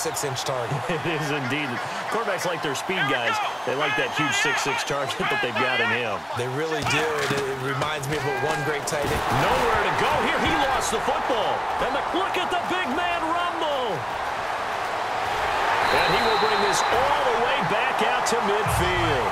six-inch target. it is indeed. Quarterbacks like their speed guys. They like that huge six-six target that they've got in him. They really do. It, it reminds me of what one great tight end. Nowhere to go here. He lost the football. And the, look at the big man rumble. And he will bring this all the way back out to midfield.